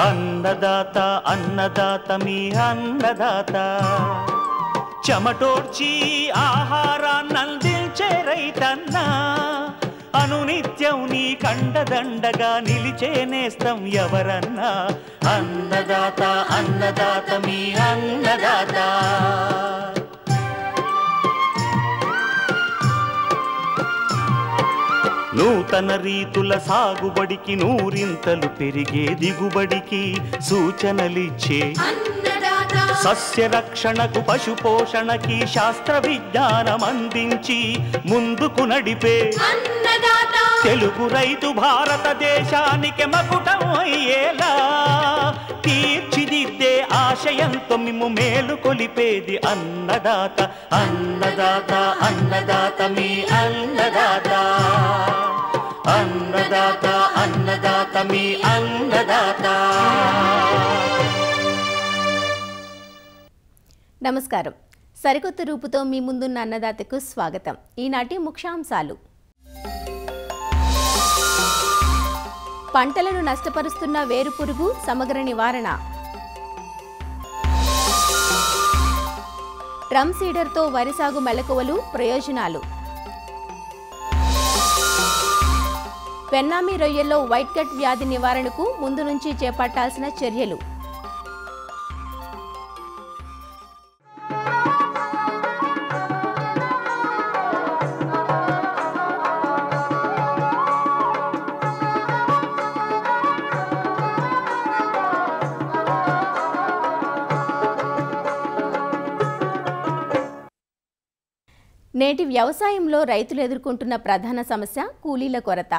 అన్నదాత అన్నదాత మీ అన్నదాత. చెమటోడ్చి ఆహారాన్నందించే రైతన్నా. అనునిత్యం నీ కండదండగా నిలిచే నేస్తం ఎవరన్నా. అన్నదాత అన్నదాత మీ అన్నదాత. నూతన రీతుల సాగుబడికి నూరింతలు పెరిగే దిగుబడికి సూచనలిచ్చే సస్య రక్షణకు పశు పోషణకి శాస్త్ర విజ్ఞానం అందించి ముందుకు నడిపే తెలుగు రైతు భారతదేశానికి మకుటం అయ్యేలా తీర్చిదిద్దే ఆశయంతో మిమ్ము మేలు కొలిపేది అన్నదాత. అన్నదాత అన్నదాత మీ అన్నదాత. అన్నదాత అన్నదాత మీ అన్నదాత. నమస్కారం. సరికొత్త రూపుతో మీ ముందున్న అన్నదాతకు స్వాగతం. ఈనాటి ముఖ్యాంశాలు. పంటలను నష్టపరుస్తున్న వేరుపురుగు సమగ్ర నివారణ. డ్రమ్ సీడర్తో వరి సాగు మెలకువలు ప్రయోజనాలు. పెన్నామి రొయ్యల్లో వైట్ కట్ వ్యాధి నివారణకు ముందు నుంచి చేపట్టాల్సిన చర్యలు. నేటి వ్యవసాయంలో రైతులు ఎదుర్కొంటున్న ప్రధాన సమస్య కూలీల కొరత.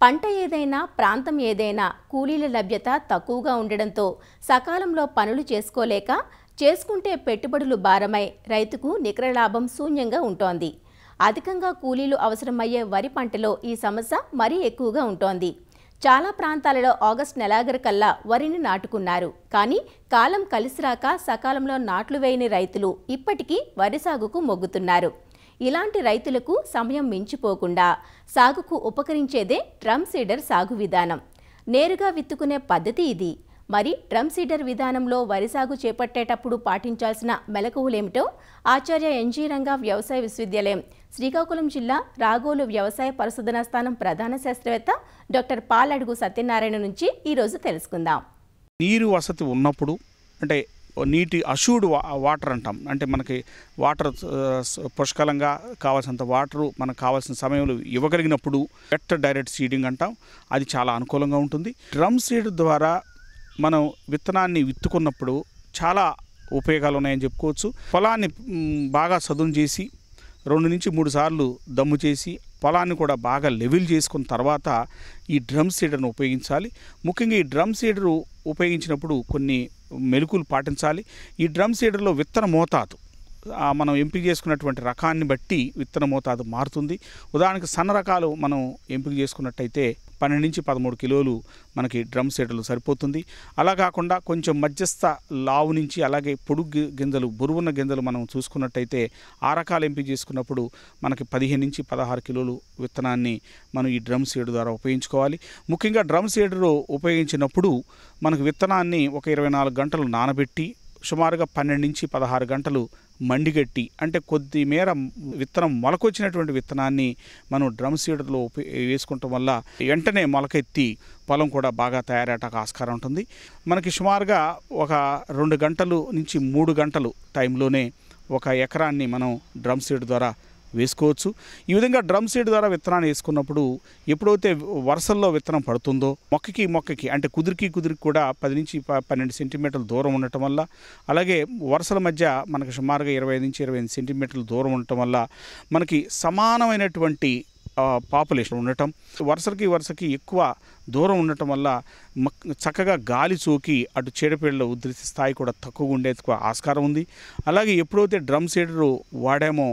పంట ఏదైనా ప్రాంతం ఏదైనా కూలీల లభ్యత తక్కువగా ఉండడంతో సకాలంలో పనులు చేసుకోలేక చేసుకుంటే పెట్టుబడులు భారమై రైతుకు నికర లాభం శూన్యంగా ఉంటోంది. అధికంగా కూలీలు అవసరమయ్యే వరి పంటలో ఈ సమస్య మరీ ఎక్కువగా ఉంటోంది. చాలా ప్రాంతాలలో ఆగస్టు నెలాఖరు కల్లా వరిని నాటుకున్నారు. కానీ కాలం కలిసిరాక సకాలంలో నాట్లు వేయని రైతులు ఇప్పటికీ వరి సాగుకు మొగ్గుతున్నారు. ఇలాంటి రైతులకు సమయం మించిపోకుండా సాగుకు ఉపకరించేదే డ్రమ్ సీడర్ సాగు విధానం. నేరుగా విత్తుకునే పద్ధతి ఇది. మరి డ్రమ్ సీడర్ విధానంలో వరి సాగు చేపట్టేటప్పుడు పాటించాల్సిన మెలకువలేమిటో ఆచార్య ఎన్జీ రంగా వ్యవసాయ విశ్వవిద్యాలయం శ్రీకాకుళం జిల్లా రాగోలు వ్యవసాయ పరిశోధనా స్థానం ప్రధాన శాస్త్రవేత్త డాక్టర్ పాలడుగు సత్యనారాయణ నుంచి ఈరోజు తెలుసుకుందాం. నీరు వసతి ఉన్నప్పుడు అంటే నీటి అశూడ్ వా వాటర్ అంటాం. అంటే మనకి వాటర్ పుష్కలంగా కావాల్సినంత వాటరు మనకు కావాల్సిన సమయంలో ఇవ్వగలిగినప్పుడు వెట్ డైరెక్ట్ సీడింగ్ అంటాం. అది చాలా అనుకూలంగా ఉంటుంది. డ్రమ్ సీడ్ ద్వారా మనం విత్తనాన్ని విత్తుకున్నప్పుడు చాలా ఉపయోగాలు ఉన్నాయని చెప్పుకోవచ్చు. పొలాన్ని బాగా సదును చేసి రెండు నుంచి మూడు సార్లు దమ్ము చేసి పొలాన్ని కూడా బాగా లెవెల్ చేసుకున్న తర్వాత ఈ డ్రమ్ సీడర్ను ఉపయోగించాలి. ముఖ్యంగా ఈ డ్రమ్ సీడరు ఉపయోగించినప్పుడు కొన్ని మెలుకులు పాటించాలి. ఈ డ్రమ్ సీడర్లో విత్తన మోతాదు. మనం ఎంపిక చేసుకున్నటువంటి రకాన్ని బట్టి విత్తన మోతాదు మారుతుంది. ఉదాహరణకు సన్న రకాలు మనం ఎంపిక చేసుకున్నట్టయితే పన్నెండు నుంచి పదమూడు కిలోలు మనకి డ్రమ్ సీడర్లు సరిపోతుంది. అలా కాకుండా కొంచెం మధ్యస్థ లావు నుంచి అలాగే పొడుగు గింజలు బరువున్న గింజలు మనం చూసుకున్నట్టయితే ఆ రకాలు ఎంపిక చేసుకున్నప్పుడు మనకి పదిహేను నుంచి పదహారు కిలోలు విత్తనాన్ని మనం ఈ డ్రమ్ సీడ్ ద్వారా ఉపయోగించుకోవాలి. ముఖ్యంగా డ్రమ్ సీడర్ ఉపయోగించినప్పుడు మనకు విత్తనాన్ని ఒక ఇరవై నాలుగు గంటలు నానబెట్టి సుమారుగా పన్నెండు నుంచి పదహారు గంటలు మండిగట్టి అంటే కొద్ది మేర విత్తనం మొలకొచ్చినటువంటి విత్తనాన్ని మనం డ్రమ్ సీడర్లో వేసుకోవటం వేసుకుంటాం వల్ల వెంటనే మొలకెత్తి పొలం కూడా బాగా తయారయ్యేటానికి ఆస్కారం ఉంటుంది. మనకి సుమారుగా ఒక రెండు గంటలు నుంచి మూడు గంటలు టైంలోనే ఒక ఎకరాన్ని మనం డ్రమ్ సీడ్ ద్వారా వేసుకోవచ్చు. ఈ విధంగా డ్రమ్ సీడ్ ద్వారా విత్తనాన్ని వేసుకున్నప్పుడు ఎప్పుడైతే వరుసల్లో విత్తనం పడుతుందో మొక్కకి మొక్కకి అంటే కుదిరికి కుదిరికి కూడా పది నుంచి ప- పన్నెండు సెంటీమీటర్ల దూరం ఉండటం వల్ల అలాగే వరుసల మధ్య మనకు సుమారుగా ఇరవై నుంచి ఇరవై ఐదు సెంటీమీటర్ల దూరం ఉండటం వల్ల మనకి సమానమైనటువంటి పాపులేషన్ ఉండటం వరుసకి వరుసకి ఎక్కువ దూరం ఉండటం వల్ల మక్- చక్కగా గాలి సోకి అటు చీడపీడల ఉధృతి స్థాయి కూడా తక్కువగా ఉండేందుకు ఆస్కారం ఉంది. అలాగే ఎప్పుడైతే డ్రమ్ సీడరు వాడామో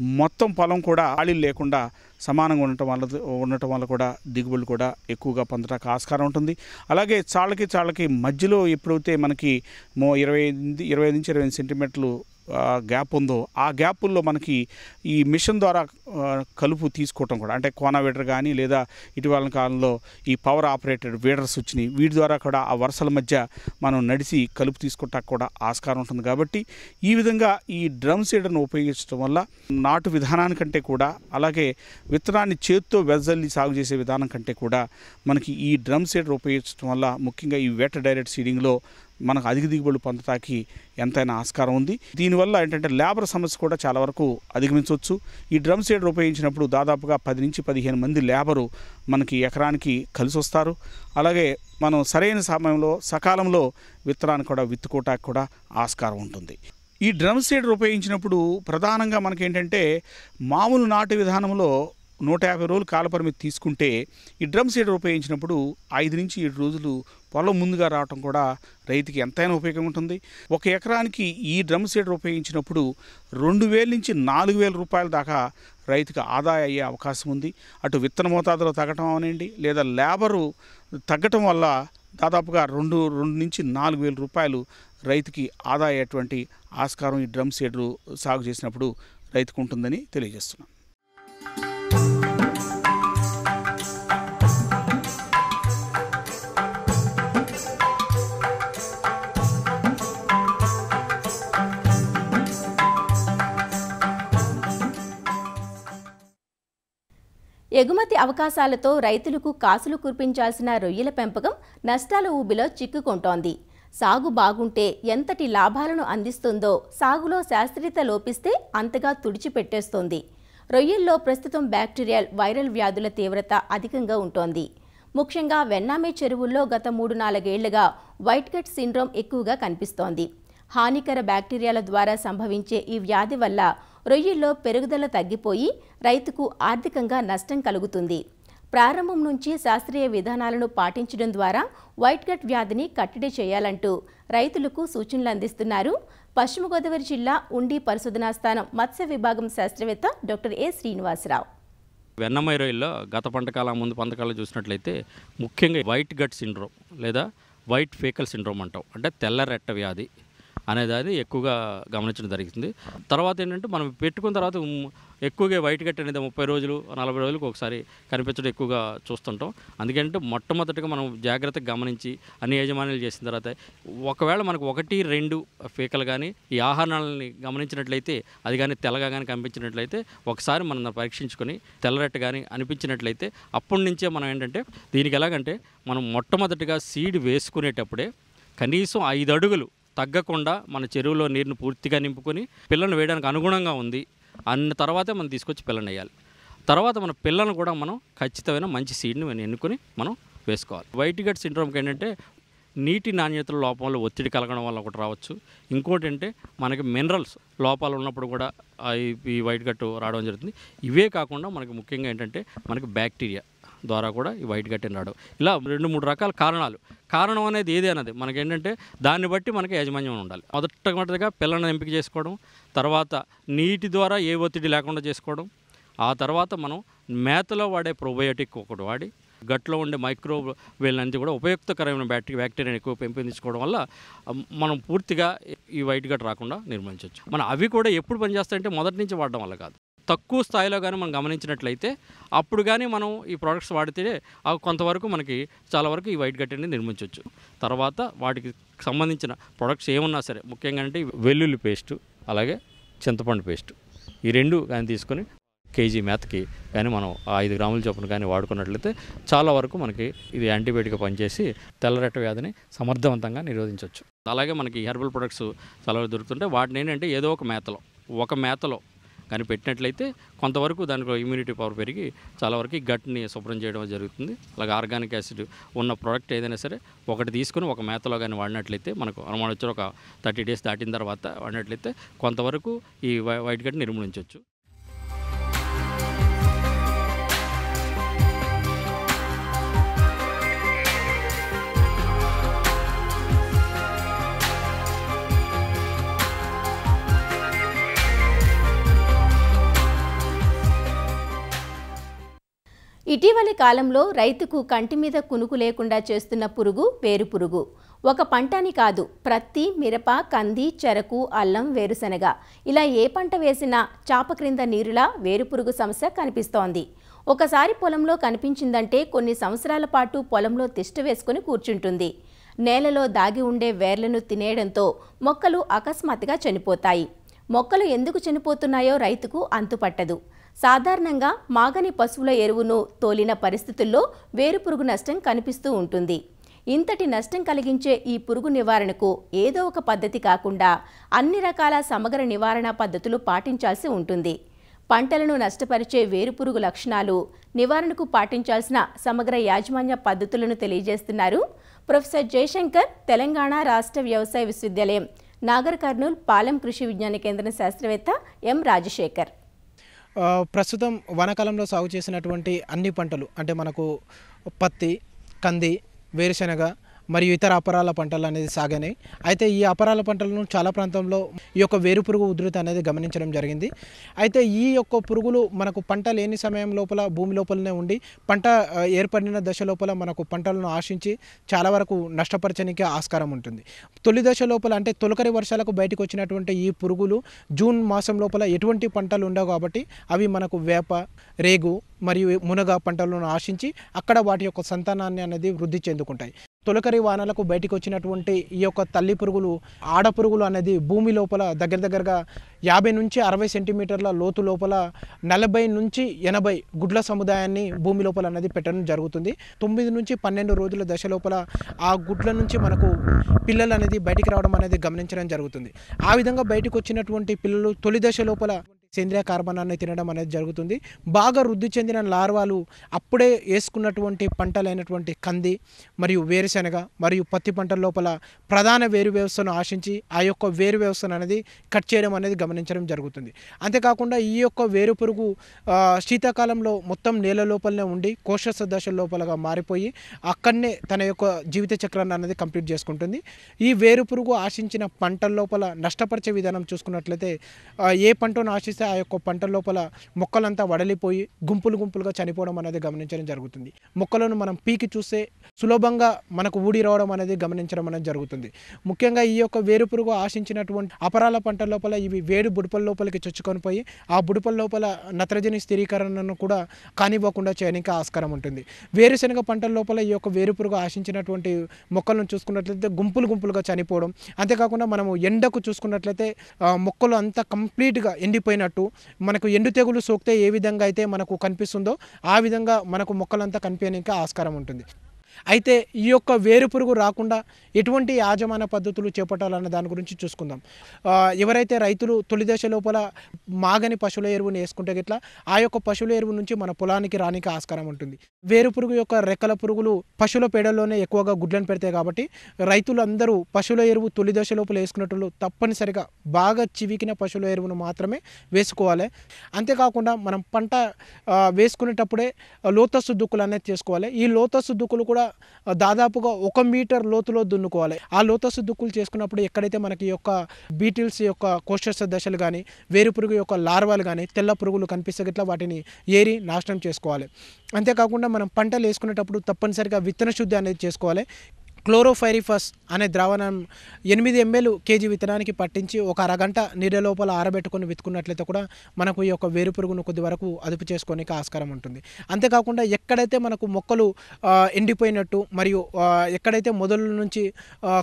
మొత్తం పొలం కూడా ఆళీలు లేకుండా సమానంగా ఉండటం వల్ల ఉండటం వల్ల కూడా దిగుబడులు కూడా ఎక్కువగా పొందడానికి ఆస్కారం ఉంటుంది. అలాగే చాళ్ళకి చాళ్ళకి మధ్యలో ఎప్పుడైతే మనకి మో ఇరవై ఇరవై నుంచి ఇరవై సెంటీమీటర్లు గ్యాప్ ఉందో ఆ గ్యాపుల్లో మనకి ఈ మిషన్ ద్వారా కలుపు తీసుకోవటం కూడా అంటే కోనా వీడర్ కానీ లేదా ఇటీవల కాలంలో ఈ పవర్ ఆపరేటెడ్ వీడర్స్ వచ్చినాయి. వీటి ద్వారా కూడా ఆ వరుసల మధ్య మనం నడిచి కలుపు తీసుకోవటానికి కూడా ఆస్కారం ఉంటుంది. కాబట్టి ఈ విధంగా ఈ డ్రమ్ సీడర్ను ఉపయోగించడం వల్ల నాటు విధానానికంటే కూడా అలాగే విత్తనాన్ని చేత్తో వెజ్జల్లి సాగు చేసే విధానం కంటే కూడా మనకి ఈ డ్రమ్ సీడర్ ఉపయోగించడం వల్ల ముఖ్యంగా ఈ వెట్ డైరెక్ట్ సీడింగ్లో మనకు అధిక దిగుబడులు పొందటానికి ఎంతైనా ఆస్కారం ఉంది. దీనివల్ల ఏంటంటే లేబర్ సమస్య కూడా చాలా వరకు అధిగమించవచ్చు. ఈ డ్రమ్ సీడర్ ఉపయోగించినప్పుడు దాదాపుగా పది నుంచి పదిహేను మంది లేబరు మనకి ఎకరానికి కలిసి వస్తారు. అలాగే మనం సరైన సమయంలో సకాలంలో విత్తనాన్ని కూడా విత్తుకోవటానికి కూడా ఆస్కారం ఉంటుంది. ఈ డ్రమ్ సీడర్ ఉపయోగించినప్పుడు ప్రధానంగా మనకేంటంటే మామూలు నాటు విధానంలో నూట యాభై రోజులు కాలపరిమితి తీసుకుంటే ఈ డ్రమ్ సీడర్ ఉపయోగించినప్పుడు ఐదు నుంచి ఏడు రోజులు పొలం ముందుగా రావటం కూడా రైతుకి ఎంతైనా ఉపయోగం ఉంటుంది. ఒక ఎకరానికి ఈ డ్రమ్ సీడర్ ఉపయోగించినప్పుడు రెండు వేల నుంచి నాలుగు వేల రూపాయల దాకా రైతుకు ఆదాయ అయ్యే అవకాశం ఉంది. అటు విత్తన మోతాదులో తగ్గటం అవనండి లేదా లేబరు తగ్గటం వల్ల దాదాపుగా రెండు రెండు నుంచి నాలుగు వేల రూపాయలు రైతుకి ఆదాయ అయ్యేటువంటి ఆస్కారం ఈ డ్రమ్ సీడరు సాగు చేసినప్పుడు రైతుకు ఉంటుందని తెలియజేస్తున్నాను ఎగుమతి అవకాశాలతో రైతులకు కాసులు కురిపించాల్సిన రొయ్యల పెంపకం నష్టాల ఊబిలో చిక్కుకుంటోంది. సాగు బాగుంటే ఎంతటి లాభాలను అందిస్తుందో సాగులో శాస్త్రీయత లోపిస్తే అంతగా తుడిచిపెట్టేస్తోంది. రొయ్యల్లో ప్రస్తుతం బ్యాక్టీరియల్ వైరల్ వ్యాధుల తీవ్రత అధికంగా ఉంటోంది. ముఖ్యంగా వెన్నామే చెరువుల్లో గత మూడు నాలుగేళ్ళుగా వైట్ కట్ సిండ్రోమ్ ఎక్కువగా కనిపిస్తోంది. హానికర బ్యాక్టీరియాల ద్వారా సంభవించే ఈ వ్యాధి వల్ల రొయ్యల్లో పెరుగుదల తగ్గిపోయి రైతుకు ఆర్థికంగా నష్టం కలుగుతుంది. ప్రారంభం నుంచి శాస్త్రీయ విధానాలను పాటించడం ద్వారా వైట్ గట్ వ్యాధిని కట్టడి చేయాలంటూ రైతులకు సూచనలు అందిస్తున్నారు. పశ్చిమ గోదావరి జిల్లా ఉండి పరిశోధనా స్థానం మత్స్య విభాగం శాస్త్రవేత్త డాక్టర్ ఏ శ్రీనివాసరావు. వెన్నమై రొయ్యల్లో గత పంటకాలం ముందు పంటకాలం చూసినట్లయితే ముఖ్యంగా వైట్ గట్ సిండ్రోమ్ లేదా వైట్ ఫేకల్ సిండ్రోమ్ అంటాం. అంటే తెల్ల రెట్ట వ్యాధి. అనేది అది ఎక్కువగా గమనించడం జరిగింది. తర్వాత ఏంటంటే మనం పెట్టుకున్న తర్వాత ఎక్కువగా వైట్ గట్టి అనేది ముప్పై రోజులు నలభై రోజులకు ఒకసారి కనిపించడం ఎక్కువగా చూస్తుంటాం. అందుకంటే మొట్టమొదటిగా మనం జాగ్రత్తగా గమనించి అన్ని యజమానులు చేసిన తర్వాత ఒకవేళ మనకు ఒకటి రెండు ఫీకలు కానీ ఈ ఆహారాలని గమనించినట్లయితే అది కానీ తెల్లగా కానీ కనిపించినట్లయితే ఒకసారి మనం పరీక్షించుకొని తెల్లరెట్ట కానీ అనిపించినట్లయితే అప్పటి నుంచే మనం ఏంటంటే దీనికి ఎలాగంటే మనం మొట్టమొదటిగా సీడ్ వేసుకునేటప్పుడే కనీసం ఐదు అడుగులు తగ్గకుండా మన చెరువులో నీరుని పూర్తిగా నింపుకొని పిల్లను వేయడానికి అనుగుణంగా ఉంది. అన్న తర్వాతే మనం తీసుకొచ్చి పిల్లని వేయాలి. తర్వాత మన పిల్లను కూడా మనం ఖచ్చితమైన మంచి సీడ్ని మనం ఎన్నుకొని మనం వేసుకోవాలి. వైట్ గట్ సిండ్రోమ్కి ఏంటంటే నీటి నాణ్యతల లోపంలో ఒత్తిడి కలగడం వల్ల ఒకటి రావచ్చు. ఇంకోటి అంటే మనకి మినరల్స్ లోపాలు ఉన్నప్పుడు కూడా ఈ వైట్ గట్టు రావడం జరుగుతుంది. ఇవే కాకుండా మనకి ముఖ్యంగా ఏంటంటే మనకి బ్యాక్టీరియా. ద్వారా కూడా ఈ వైట్ గట్టి రావడం ఇలా రెండు మూడు రకాల కారణాలు. కారణం అనేది ఏది అన్నది? మనకేంటంటే దాన్ని బట్టి మనకి యాజమాన్యం ఉండాలి. మొదటగా పిల్లలను ఎంపిక చేసుకోవడం తర్వాత నీటి ద్వారా ఏ ఒత్తిడి లేకుండా చేసుకోవడం ఆ తర్వాత మనం మేతలో వాడే ప్రోబయోటిక్ ఒకటి వాడి గట్లో ఉండే మైక్రో వేలన్నీ కూడా ఉపయుక్తకరమైన బ్యాక్టీరియా బ్యాక్టీరియాని ఎక్కువ పెంపొందించుకోవడం వల్ల మనం పూర్తిగా ఈ వైట్ గట్ రాకుండా నిర్మించవచ్చు మనం అవి కూడా ఎప్పుడు పనిచేస్తాయంటే మొదటి నుంచి వాడడం వల్ల కాదు. తక్కువ స్థాయిలో కానీ మనం గమనించినట్లయితే అప్పుడు కానీ మనం ఈ ప్రోడక్ట్స్ వాడితే కొంతవరకు మనకి చాలా వరకు ఈ వైట్ గట్టిని నిర్మించవచ్చు తర్వాత వాటికి సంబంధించిన ప్రొడక్ట్స్ ఏమున్నా సరే ముఖ్యంగా అంటే వెల్లుల్లి పేస్ట్ అలాగే చింతపండు పేస్ట్. ఈ రెండు కానీ తీసుకొని కేజీ మేతకి కానీ మనం ఐదు గ్రాముల చొప్పున కానీ వాడుకున్నట్లయితే చాలా వరకు మనకి ఇది యాంటీబయాటిక్గా పనిచేసి తెల్లరెట్ట వ్యాధిని సమర్థవంతంగా నిరోధించవచ్చు అలాగే మనకి హెర్బల్ ప్రొడక్ట్స్ చాలా దొరుకుతుంటే వాటిని ఏంటంటే ఏదో ఒక మేతలో ఒక మేతలో కానీ పెట్టినట్లయితే కొంతవరకు దానికి ఇమ్యూనిటీ పవర్ పెరిగి చాలా వరకు గట్ని శుభ్రం చేయడం జరుగుతుంది. అలాగే ఆర్గానిక్ యాసిడ్ ఉన్న ప్రోడక్ట్ ఏదైనా సరే ఒకటి తీసుకొని ఒక మేతలో కానీ వాడినట్లయితే మనకు అనుమానం వచ్చి ఒక థర్టీ డేస్ దాటిన తర్వాత వాడినట్లయితే కొంతవరకు ఈ వై- వైట్ గట్ నిర్మూలించవచ్చు. ఇటీవలి కాలంలో రైతుకు కంటి మీద కునుకు లేకుండా చేస్తున్న పురుగు వేరు పురుగు. ఒక పంటని కాదు ప్రత్తి మిరప కంది చెరకు అల్లం వేరుశనగ. ఇలా ఏ పంట వేసినా చాప క్రింద నీరులా వేరుపురుగు సమస్య కనిపిస్తోంది. ఒకసారి పొలంలో కనిపించిందంటే కొన్ని సంవత్సరాల పాటు పొలంలో తిష్ట వేసుకుని కూర్చుంటుంది. నేలలో దాగి ఉండే వేర్లను తినేయడంతో మొక్కలు అకస్మాత్తుగా చనిపోతాయి. మొక్కలు ఎందుకు చనిపోతున్నాయో రైతుకు అంతుపట్టదు. సాధారణంగా మాగని పశువుల ఎరువును తోలిన పరిస్థితుల్లో వేరుపురుగు నష్టం కనిపిస్తూ ఉంటుంది. ఇంతటి నష్టం కలిగించే ఈ పురుగు నివారణకు ఏదో ఒక పద్ధతి కాకుండా అన్ని రకాల సమగ్ర నివారణ పద్ధతులు పాటించాల్సి ఉంటుంది. పంటలను నష్టపరిచే వేరుపురుగు లక్షణాలు నివారణకు పాటించాల్సిన సమగ్ర యాజమాన్య పద్ధతులను తెలియజేస్తున్నారు ప్రొఫెసర్ జయశంకర్ తెలంగాణ రాష్ట్ర వ్యవసాయ విశ్వవిద్యాలయం నాగర్ కర్నూల్ పాలెం కృషి విజ్ఞాన కేంద్రం శాస్త్రవేత్త ఎం రాజశేఖర్. ప్రస్తుతం వానాకాలంలో సాగు చేసినటువంటి అన్ని పంటలు అంటే మనకు పత్తి కంది వేరుశనగ మరియు ఇతర అపరాల పంటలు అనేది సాగినాయి అయితే ఈ అపరాల పంటలను చాలా ప్రాంతంలో ఈ యొక్క వేరు పురుగు ఉధృతి అనేది గమనించడం జరిగింది. అయితే ఈ యొక్క పురుగులు మనకు పంట లేని సమయం లోపల భూమి లోపలనే ఉండి పంట ఏర్పడిన దశ లోపల మనకు పంటలను ఆశించి చాలా వరకు నష్టపరచడానికి ఆస్కారం ఉంటుంది. తొలి దశ లోపల అంటే తొలకరి వర్షాలకు బయటకు వచ్చినటువంటి ఈ పురుగులు జూన్ మాసం లోపల ఎటువంటి పంటలు ఉండవు కాబట్టి అవి మనకు వేప రేగు మరియు మునగ పంటలను ఆశించి అక్కడ వాటి యొక్క సంతానాన్ని అనేది వృద్ధి చెందుకుంటాయి. తొలకరి వానలకు బయటికి వచ్చినటువంటి ఈ యొక్క తల్లి పురుగులు ఆడ పురుగులు అనేది భూమి లోపల దగ్గర దగ్గరగా యాభై నుంచి అరవై సెంటీమీటర్ల లోతు లోపల నలభై నుంచి ఎనభై గుడ్ల సముదాయాన్ని భూమి లోపల అనేది పెట్టడం జరుగుతుంది. తొమ్మిది నుంచి పన్నెండు రోజుల దశ లోపల ఆ గుడ్ల నుంచి మనకు పిల్లలు అనేది బయటికి రావడం అనేది గమనించడం జరుగుతుంది. ఆ విధంగా బయటకు వచ్చినటువంటి పిల్లలు తొలి దశ లోపల సేంద్రియ కార్బనాన్ని తినడం అనేది జరుగుతుంది. బాగా వృద్ధి చెందిన లార్వాలు అప్పుడే వేసుకున్నటువంటి పంటలైనటువంటి కంది మరియు వేరుశెనగ మరియు పత్తి పంటల లోపల ప్రధాన వేరు వ్యవస్థను ఆశించి ఆ యొక్క వేరు వ్యవస్థను అనేది కట్ చేయడం అనేది గమనించడం జరుగుతుంది. అంతేకాకుండా ఈ యొక్క వేరు పురుగు శీతాకాలంలో మొత్తం నేల లోపలనే ఉండి కోశస్థ దశ లోపలగా మారిపోయి అక్కడనే తన యొక్క జీవిత చక్రాన్ని అనేది కంప్లీట్ చేసుకుంటుంది. ఈ వేరు పురుగు ఆశించిన పంటల లోపల నష్టపరిచే విధానం చూసుకున్నట్లయితే ఏ పంటను ఆశిస్తే ఆ యొక్క పంట లోపల మొక్కలంతా వడలిపోయి గుంపులు గుంపులుగా చనిపోవడం అనేది గమనించడం జరుగుతుంది. మొక్కలను మనం పీకి చూస్తే సులభంగా మనకు ఊడి రావడం అనేది గమనించడం అనేది జరుగుతుంది. ముఖ్యంగా ఈ యొక్క వేరు పురుగు ఆశించినటువంటి అపరాల పంట లోపల ఇవి వేడి బుడపల లోపలికి చొచ్చుకొని పోయి ఆ బుడపల లోపల నత్రజని స్థిరీకరణను కూడా కానివ్వకుండా చేయడానికి ఆస్కారం ఉంటుంది. వేరుశనగ పంటల లోపల ఈ యొక్క వేరు పురుగు ఆశించినటువంటి మొక్కలను చూసుకున్నట్లయితే గుంపులు గుంపులుగా చనిపోవడం. అంతేకాకుండా మనము ఎండకు చూసుకున్నట్లయితే మొక్కలు అంతా కంప్లీట్గా ఎండిపోయినట్టు మనకు ఎండు తెగులు సోకితే ఏ విధంగా అయితే మనకు కనిపిస్తుందో ఆ విధంగా మనకు మొక్కలంతా కనిపించడానికి ఆస్కారం ఉంటుంది. అయితే ఈ యొక్క వేరు పురుగు రాకుండా ఎటువంటి యాజమాన్య పద్ధతులు చేపట్టాలన్న దాని గురించి చూసుకుందాం. ఎవరైతే రైతులు తొలి దశ లోపల మాగని పశువుల ఎరువుని వేసుకుంటే గిట్లా ఆ యొక్క పశువుల ఎరువు నుంచి మన పొలానికి రానికి ఆస్కారం ఉంటుంది. వేరు పురుగు యొక్క రెక్కల పురుగులు పశువుల పేడల్లోనే ఎక్కువగా గుడ్లను పెడతాయి కాబట్టి రైతులందరూ పశువుల ఎరువు తొలి దశ లోపల వేసుకున్నట్లు తప్పనిసరిగా బాగా చివికిన పశువుల ఎరువును మాత్రమే వేసుకోవాలి. అంతేకాకుండా మనం పంట వేసుకునేటప్పుడే లోతస్సు దుక్కులు అనేది చేసుకోవాలి. ఈ లోతస్సు దుక్కులు కూడా దాదాపుగా ఒక మీటర్ లోతులో దున్నుకోవాలి. ఆ లోతస్సు దుక్కులు చేసుకున్నప్పుడు ఎక్కడైతే మనకి యొక్క బీటిల్స్ యొక్క కోశస్థ దశలు కానీ వేరు పురుగు యొక్క లార్వాలు కానీ తెల్ల పురుగులు కనిపిస్తే గిట్లా వాటిని ఏరి నాశనం చేసుకోవాలి. అంతేకాకుండా మనం పంటలు వేసుకునేటప్పుడు తప్పనిసరిగా విత్తన శుద్ధి అనేది చేసుకోవాలి. క్లోరోఫైరిఫస్ అనే ద్రావణం ఎనిమిది ఎంఎల్ కేజీ విత్తనానికి పట్టించి ఒక అరగంట నీడ లోపల ఆరబెట్టుకొని విత్తుకున్నట్లయితే కూడా మనకు ఈ యొక్క వేరు పురుగును కొద్ది వరకు అదుపు చేసుకోనికి ఆస్కారం ఉంటుంది. అంతేకాకుండా ఎక్కడైతే మనకు మొక్కలు ఎండిపోయినట్టు మరియు ఎక్కడైతే మొదలు నుంచి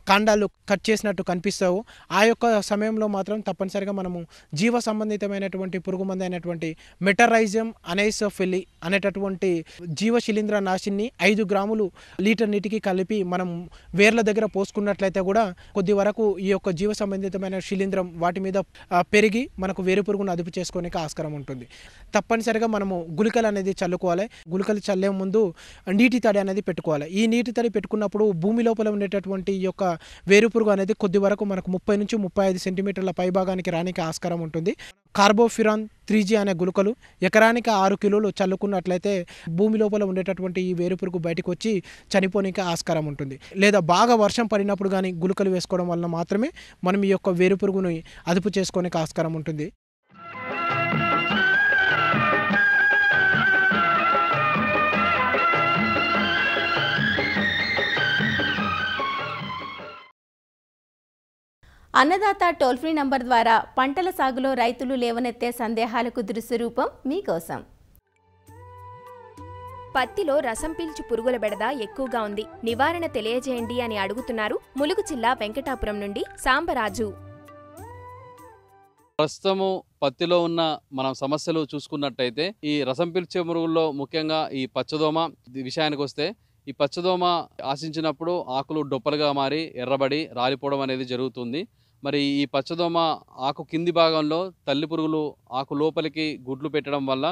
కాండాలు కట్ చేసినట్టు కనిపిస్తావో ఆ యొక్క సమయంలో మాత్రం తప్పనిసరిగా మనము జీవ సంబంధితమైనటువంటి పురుగు మందు అయినటువంటి మెటరైజం అనైసోఫిలి అనేటటువంటి జీవ శిలీంద్ర నాశిని ఐదు గ్రాములు లీటర్ నీటికి కలిపి మనం వేర్ల దగ్గర పోసుకున్నట్లయితే కూడా కొద్ది వరకు ఈ యొక్క జీవ సంబంధితమైన శిలీంద్రం వాటి మీద పెరిగి మనకు వేరు పురుగును అదుపు చేసుకోనికి ఆస్కారం ఉంటుంది. తప్పనిసరిగా మనము గుళికలు అనేది చల్లుకోవాలి. గుళికలు చల్లే ముందు నీటి తడి అనేది పెట్టుకోవాలి. ఈ నీటి తడి పెట్టుకున్నప్పుడు భూమి లోపల ఉండేటటువంటి ఈ యొక్క వేరు పురుగు అనేది కొద్ది వరకు మనకు ముప్పై నుంచి ముప్పై ఐదు సెంటీమీటర్ల పై భాగానికి రానికి ఆస్కారం ఉంటుంది. కార్బోఫిరాన్ త్రీ జీ అనే గుళికలు ఎకరానికి ఆరు కిలోలు చల్లుకున్నట్లయితే భూమి లోపల ఉండేటటువంటి ఈ వేరు పురుగు బయటకు వచ్చి చనిపోనికి ఆస్కారం ఉంటుంది. లేదా బాగా వర్షం పడినప్పుడు కానీ గులుకలు వేసుకోవడం వలన మాత్రమే మనం ఈ యొక్క వేరు పురుగుని అదుపు చేసుకునే ఆస్కారం ఉంటుంది. అన్నదాత టోల్ ఫ్రీ నంబర్ ద్వారా పంటల సాగులో రైతులు లేవనెత్తే సందేహాలకు దృశ్య రూపం మీకోసం. పత్తిలో రసం పీల్చు పురుగుల బెడద ఎక్కువగా ఉంది. నివారణ తెలియజేయండి అని అడుగుతున్నారు ములుగు జిల్లా వెంకటాపురం నుండి సాంబరాజు. ప్రస్తుతము పత్తిలో ఉన్న మనం సమస్యలు చూసుకున్నట్టయితే ఈ రసం పీల్చే పురుగుల్లో ముఖ్యంగా ఈ పచ్చదోమ విషయానికి వస్తే ఈ పచ్చదోమ ఆశించినప్పుడు ఆకులు డొప్పలుగా మారి ఎర్రబడి రాలిపోవడం అనేది జరుగుతుంది. మరి ఈ పచ్చదోమ ఆకు కింది భాగంలో తల్లి పురుగులు ఆకు లోపలికి గుడ్లు పెట్టడం వల్ల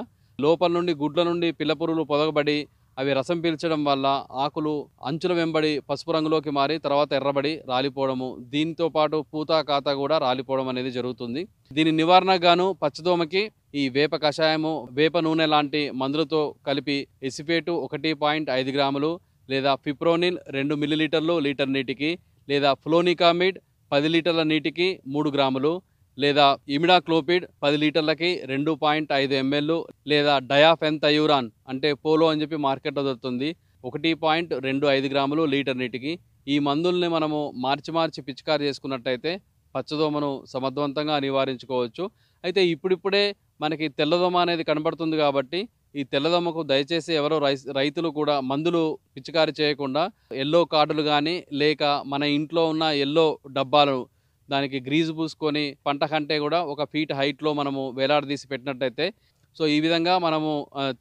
లోపల నుండి గుడ్ల నుండి పిల్లపురులు పొదగబడి అవి రసం పీల్చడం వల్ల ఆకులు అంచుల వెంబడి పసుపు రంగులోకి మారి తర్వాత ఎర్రబడి రాలిపోవడము. దీంతో పాటు పూత కాత కూడా రాలిపోవడం అనేది జరుగుతుంది. దీని నివారణకు గాను పచ్చదోమకి ఈ వేప కషాయము వేప నూనె లాంటి మందులతో కలిపి ఎసిపేటు ఒకటి పాయింట్ ఐదు గ్రాములు లేదా ఫిప్రోనిల్ రెండు మిల్లీలీటర్లు లీటర్ నీటికి లేదా ఫ్లోనికామిడ్ పది లీటర్ల నీటికి మూడు గ్రాములు లేదా ఇమిడాక్లోపిడ్ పది లీటర్లకి రెండు పాయింట్ ఐదు ఎంఎల్ లేదా డయాఫెన్థయూరాన్ అంటే పోలో అని చెప్పి మార్కెట్లో దొరుకుతుంది. ఒకటి పాయింట్ రెండు ఐదు గ్రాములు లీటర్ నీటికి. ఈ మందుల్ని మనము మార్చి మార్చి పిచికారి చేసుకున్నట్టయితే పచ్చదోమను సమర్థవంతంగా నివారించుకోవచ్చు. అయితే ఇప్పుడిప్పుడే మనకి తెల్లదోమ అనేది కనబడుతుంది కాబట్టి ఈ తెల్లదోమకు దయచేసి ఎవరో రై- రైతులు కూడా మందులు పిచికారి చేయకుండా ఎల్లో కార్డులు కానీ లేక మన ఇంట్లో ఉన్న ఎల్లో డబ్బాలు దానికి గ్రీజు పూసుకొని పంట కంటే కూడా ఒక ఫీట్ హైట్లో మనము వేలాడదీసి పెట్టినట్టయితే సో ఈ విధంగా మనము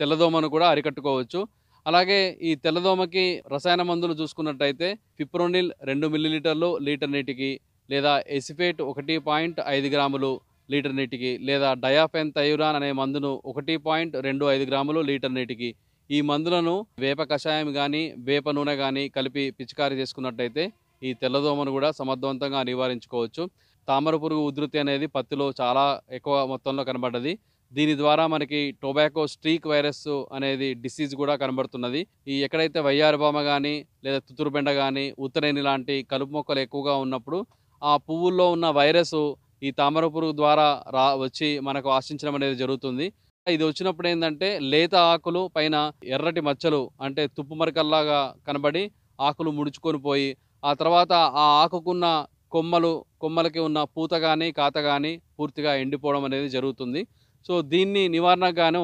తెల్లదోమను కూడా అరికట్టుకోవచ్చు. అలాగే ఈ తెల్లదోమకి రసాయన మందులు చూసుకున్నట్టయితే ఫిప్రోనిల్ రెండు మిల్లీలీటర్లు లీటర్ నీటికి లేదా ఎసిఫేట్ ఒకటి పాయింట్ ఐదు గ్రాములు లీటర్ నీటికి లేదా డయాఫెన్ థైరాన్ అనే మందును ఒకటి పాయింట్ రెండు ఐదు గ్రాములు లీటర్ నీటికి ఈ మందులను వేప కషాయం కానీ వేప నూనె కానీ కలిపి పిచికారీ చేసుకున్నట్టయితే ఈ తెల్లదోమను కూడా సమర్థవంతంగా నివారించుకోవచ్చు. తామర పురుగు ఉధృతి అనేది పత్తిలో చాలా ఎక్కువ మొత్తంలో కనబడ్డది. దీని ద్వారా మనకి టొబాకో స్ట్రీక్ వైరస్ అనేది డిసీజ్ కూడా కనబడుతున్నది. ఈ ఎక్కడైతే వయ్యారుబామ కానీ లేదా తుతురుబెండ కానీ ఉత్తరేని లాంటి కలుపు మొక్కలు ఎక్కువగా ఉన్నప్పుడు ఆ పువ్వుల్లో ఉన్న వైరస్ ఈ తామర పురుగు ద్వారా రా వచ్చి మనకు ఆశించడం అనేది జరుగుతుంది. ఇది వచ్చినప్పుడు ఏంటంటే లేత ఆకులు పైన ఎర్రటి మచ్చలు అంటే తుప్పు మరకల్లాగా కనబడి ఆకులు ముడుచుకొని పోయి ఆ తర్వాత ఆ ఆకుకున్న కొమ్మలు కొమ్మలకి ఉన్న పూత కానీ కాత కానీ పూర్తిగా ఎండిపోవడం అనేది జరుగుతుంది. సో దీన్ని నివారణకు గాను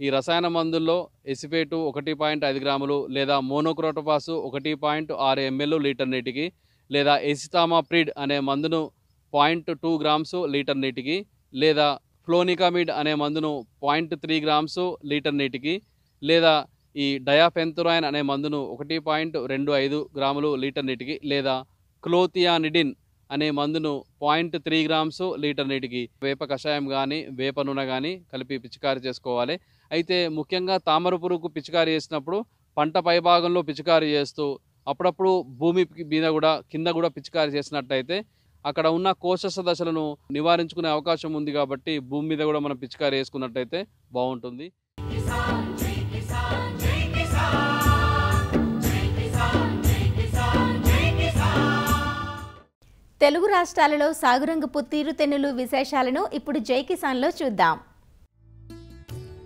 ఈ రసాయన మందుల్లో ఎసిపేటు ఒకటి పాయింట్ ఐదు గ్రాములు లేదా మోనోక్రోటోపాసు ఒకటి పాయింట్ ఆరు ఎంఎల్ లీటర్ నీటికి లేదా ఎసితామాప్రిడ్ అనే మందును పాయింట్ టూ గ్రామ్స్ లీటర్ నీటికి లేదా ఫ్లోనికామిడ్ అనే మందును పాయింట్ త్రీ గ్రామ్స్ లీటర్ నీటికి లేదా ఈ డయాఫెంతురాయిన్ అనే మందును ఒకటి పాయింట్ రెండు ఐదు గ్రాములు లీటర్ నీటికి లేదా క్లోతియానిడిన్ అనే మందును పాయింట్ త్రీ గ్రామ్స్ లీటర్ నీటికి వేప కషాయం కానీ వేప నూనె కానీ కలిపి పిచికారి చేసుకోవాలి. అయితే ముఖ్యంగా తామర పురుగుకు పిచికారి చేసినప్పుడు పంట పైభాగంలో పిచికారి చేస్తూ అప్పుడప్పుడు భూమి మీద కూడా కింద కూడా పిచికారి చేసినట్టయితే అక్కడ ఉన్న కోశస్థ దశలను నివారించుకునే అవకాశం ఉంది కాబట్టి భూమి మీద కూడా మనం పిచికారి వేసుకున్నట్టయితే బాగుంటుంది. తెలుగు రాష్ట్రాలలో సాగురంగపు తీరుతెన్నులు విశేషాలను ఇప్పుడు జై కిసాన్లో చూద్దాం.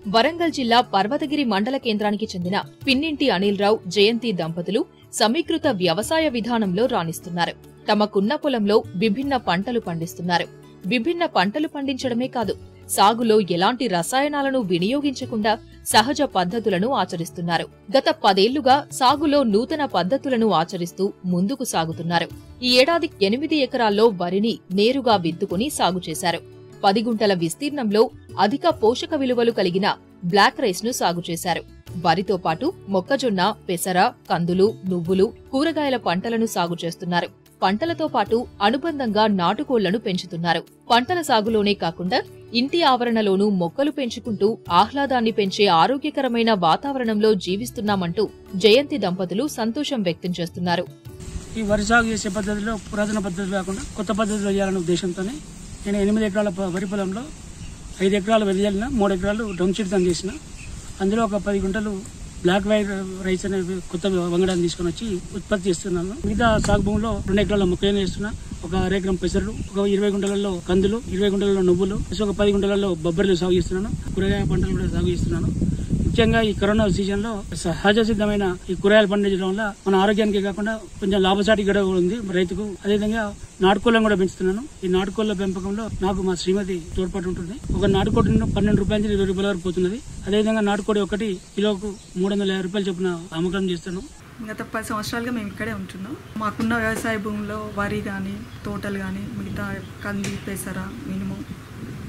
వరంగల్ జిల్లా పర్వతగిరి మండల కేంద్రానికి చెందిన పిన్నింటి అనిల్ రావు జయంతి దంపతులు సమీకృత వ్యవసాయ విధానంలో రాణిస్తున్నారు. తమకున్న పొలంలో విభిన్న పంటలు పండిస్తున్నారు. విభిన్న పంటలు పండించడమే కాదు సాగులో ఎలాంటి రసాయనాలను వినియోగించకుండా సహజ పద్ధతులను ఆచరిస్తున్నారు. గత పదేళ్ళుగా సాగులో నూతన పద్ధతులను ఆచరిస్తూ ముందుకు సాగుతున్నారు. ఈ ఏడాది ఎనిమిది ఎకరాల్లో వరిని నేరుగా విత్తుకుని సాగు చేశారు. పది గుంటల విస్తీర్ణంలో అధిక పోషక విలువలు కలిగిన బ్లాక్ రైస్ను సాగు చేశారు. వరితో పాటు మొక్కజొన్న పెసర కందులు నువ్వులు కూరగాయల పంటలను సాగు చేస్తున్నారు. పంటలతో పాటు అనుబంధంగా నాటుకోళ్ళను పెంచుతున్నారు. పంటల సాగులోనే కాకుండా ఇంటి ఆవరణలోనూ మొక్కలు పెంచుకుంటూ ఆహ్లాదాన్ని పెంచే ఆరోగ్యకరమైన వాతావరణంలో జీవిస్తున్నామంటూ జయంతి దంపతులు సంతోషం వ్యక్తం చేస్తున్నారు. ఈ వరి సాగు చేసే పద్ధతిలో పురాతన పద్ధతి కాకుండా కొత్త పద్ధతిలో చేయాలనే ఉద్దేశంతోనే నేను ఎనిమిది ఎకరాల వరి పొలంలో ఐదు ఎకరాలు వెదజల్లిన మూడు ఎకరాలు డంచిడితం చేసిన అందులో ఒక పది గుంటలు బ్లాక్ వైట్ రైస్ అనే కొత్త వంగడాన్ని తీసుకొని వచ్చి ఉత్పత్తి చేస్తున్నాను. మిగతా సాగు భూమిలో రెండు ఎకరాల మొక్కజొన్న చేస్తున్నా ఒక అరెకరం పెసర్లు ఒక ఇరవై గుంటలలో కందులు ఇరవై గుంటలలో నువ్వులు ఒక పది గుంటలలో బొబ్బర్లు సాగు చేస్తున్నాను. కూరగాయ పంటలు కూడా సాగు చేస్తున్నాను. ముఖ్యంగా ఈ కరోనా సీజన్లో సహజ సిద్ధమైన ఈ కూరగాయలు పండించడం వల్ల మన ఆరోగ్యానికి కాకుండా కొంచెం లాభసాటి కూడా ఉంది రైతుకు. అదేవిధంగా నాటుకోళ్ళను కూడా పెంచుతున్నాను. ఈ నాటుకోళ్ళ పెంపకంలో నాకు మా శ్రీమతి తోడ్పాటు ఉంటుంది. ఒక నాటుకోడి పన్నెండు రూపాయల నుంచి ఇరవై రూపాయల వరకు పోతున్నది. అదేవిధంగా నాటుకోడి ఒకటి కిలోకు మూడు వందల యాభై రూపాయలు చొప్పున అమ్మకం చేస్తాను. గత పది సంవత్సరాలుగా మేము ఇక్కడే ఉంటున్నాం. మాకున్న వ్యవసాయ భూమిలో వరి కానీ తోటలు కానీ మిగతా కంది పెసర మినుము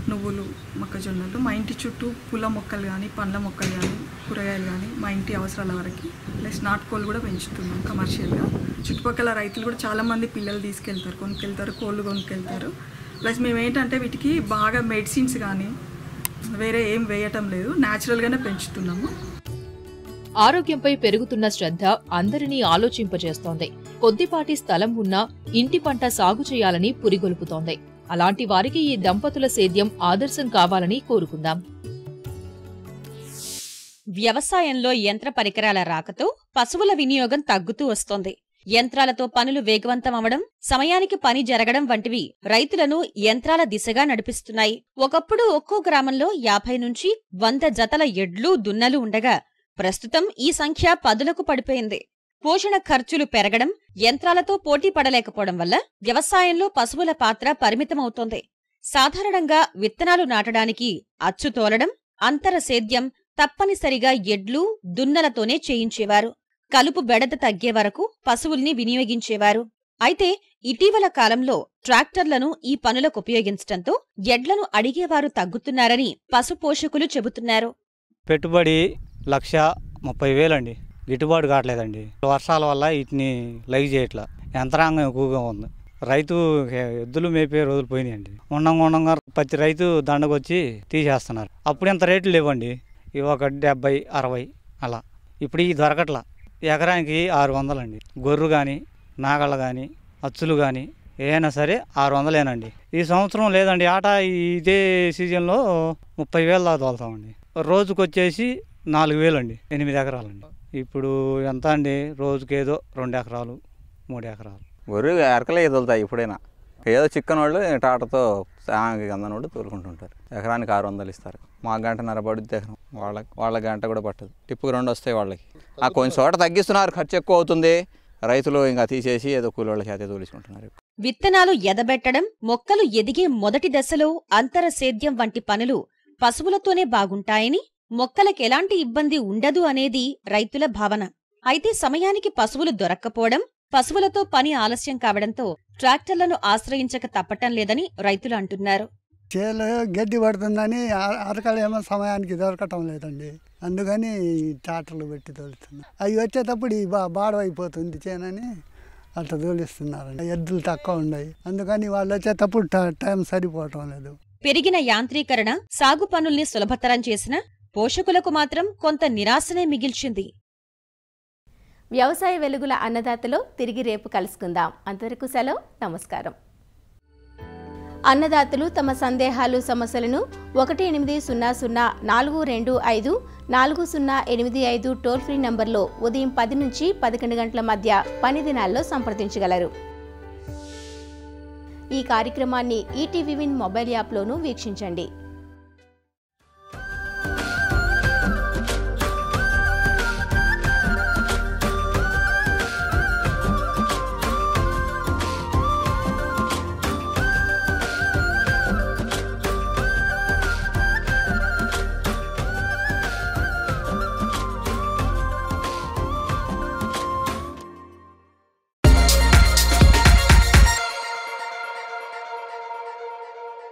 నువ్వులు మొక్కజొన్నలు మా ఇంటి చుట్టూ పూల మొక్కలు కానీ పండ్ల మొక్కలు కానీ కూరగాయలు కానీ మా ఇంటి అవసరాల వరకు ప్లస్ నాటుకోళ్ళు కూడా పెంచుతున్నాం కమర్షియల్గా చుట్టుపక్కల రైతులు కూడా చాలామంది పిల్లలు తీసుకెళ్తారు కొనుక్కెళ్తారు కోళ్ళు కొనుక్కెళ్తారు. ప్లస్ మేము ఏంటంటే వీటికి బాగా మెడిసిన్స్ కానీ వేరే ఏం వేయటం లేదు న్యాచురల్గానే పెంచుతున్నాము. ఆరోగ్యంపై పెరుగుతున్న శ్రద్ధ అందరినీ ఆలోచింపజేస్తోంది. కొద్దిపాటి స్థలం ఉన్నా ఇంటి పంట సాగు చేయాలని పురిగొల్పుతోంది. అలాంటి వారికి ఈ దంపతుల సేద్యం ఆదర్శం కావాలని కోరుకుందాం. వ్యవసాయంలో యంత్ర పరికరాల రాకతో పశువుల వినియోగం తగ్గుతూ వస్తోంది. యంత్రాలతో పనులు వేగవంతం అవడం సమయానికి పని జరగడం వంటివి రైతులను యంత్రాల దిశగా నడిపిస్తున్నాయి. ఒకప్పుడు ఒక్కో గ్రామంలో యాభై నుంచి వంద జతల ఎడ్లు దున్నలు ఉండగా ప్రస్తుతం ఈ సంఖ్య పదులకు పడిపోయింది. పోషణ ఖర్చులు పెరగడం యంత్రాలతో పోటీ పడలేకపోవడం వల్ల వ్యవసాయంలో పశువుల పాత్ర పరిమితమవుతోంది. సాధారణంగా విత్తనాలు నాటడానికి అచ్చు తోలడం అంతర సేద్యం తప్పనిసరిగా ఎడ్లు దున్నలతోనే చేయించేవారు. కలుపు బెడద తగ్గే వరకు పశువుల్ని వినియోగించేవారు. అయితే ఇటీవల కాలంలో ట్రాక్టర్లను ఈ పనులకు ఉపయోగించటంతో ఎడ్లను అడిగేవారు తగ్గుతున్నారని పశుపోషకులు చెబుతున్నారు. పెట్టుబడి లక్ష ముప్పై వేలండి. గిట్టుబాటు కావట్లేదండి. వర్షాల వల్ల వీటిని లైక్ చేయట్లా. యంత్రాంగం ఎక్కువగా ఉంది. రైతు ఎద్దులు మేపే రోజులు పోయినాయండి. ఉండంగా ఉండంగా ప్రతి రైతు దండకొచ్చి తీసేస్తున్నారు. అప్పుడు ఇంత రేట్లు లేవండి. ఇవి ఒక డెబ్బై అరవై అలా. ఇప్పుడు ఈ దొరకట్లా. ఎకరానికి ఆరు వందలండి. గొర్రు కానీ నాగళ్ళు కానీ అచ్చులు కానీ ఏమైనా సరే ఆరు వందలేనండి. ఈ సంవత్సరం లేదండి. ఆట ఇదే సీజన్లో ముప్పై వేలు దాకా తోలుతామండి. రోజుకు వచ్చేసి నాలుగు వేలు అండి ఎనిమిది ఎకరాలండి. ఇప్పుడు ఎంత అండి? రోజుకేదో రెండు ఎకరాలు మూడు ఎకరాలు. గొర్రె ఎరకలే ఎదులుతాయి ఇప్పుడైనా ఏదో చిక్కన్ వాళ్ళు టాటతో సాంగకి అందనోడు తోలుకుంటుంటారు. ఎకరానికి ఆరు వందలు ఇస్తారు. మా గంటన్నర పడుద్ది ఎకరం. వాళ్ళకి వాళ్ళ గంట కూడా పట్టదు. టిప్పుకి రెండు వస్తాయి వాళ్ళకి. ఆ కొంచెం చోట తగ్గిస్తున్నారు ఖర్చు ఎక్కువ అవుతుంది. రైతులు ఇంకా తీసేసి ఏదో కూలి చేత తోలుచుకుంటున్నారు విత్తనాలు ఎదబెట్టడం మొక్కలు ఎదిగే మొదటి దశలో అంతర సేద్యం వంటి పనులు పశువులతోనే బాగుంటాయని మొక్కలకెలాంటి ఇబ్బంది ఉండదు అనేది రైతుల భావన. అయితే సమయానికి పశువులు దొరక్కపోవడం పశువులతో పని ఆలస్యం కావడంతో ట్రాక్టర్లను ఆశ్రయించక తప్పటం లేదని రైతులు అంటున్నారు. చేలో గడ్డి పడుతుందని అరకలేమో సమయానికి దొరకటం లేదండి. అందుకని ట్రాక్టర్లు పెట్టి తోలుతున్నారు అవి వచ్చేటప్పుడు ఈ బా బాడవైపోతుంది చేనని అట్లా తోలిస్తున్నారండి. ఎద్దులు తక్కువ ఉన్నాయి. అందుకని వాళ్ళు వచ్చేటప్పుడు టైం సరిపోవటం లేదు. పెరిగిన యాంత్రీకరణ సాగు పనుల్ని సులభతరం చేసిన పోషకులకు మాత్రం కొంత నిరాశనే మిగిల్చింది. వ్యవసాయ వెలుగుల అన్నదాతలో తిరిగి రేపు కలుసుకుందాం. అంతవరకు సెలవు నమస్కారం. అన్నదాతలు తమ సందేహాలు సమస్యలను ఒకటి ఎనిమిది సున్నా సున్నా నాలుగు రెండు ఐదు నాలుగు సున్నా ఎనిమిది ఐదు టోల్ ఫ్రీ నంబర్లో ఉదయం పది నుంచి పదకొండు గంటల మధ్య పని దినాల్లో సంప్రదించగలరు. ఈ కార్యక్రమాన్ని ఈటీవీ విన్ మొబైల్ యాప్లోనూ వీక్షించండి.